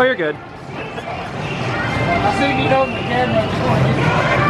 Oh, you're good. I you the camera.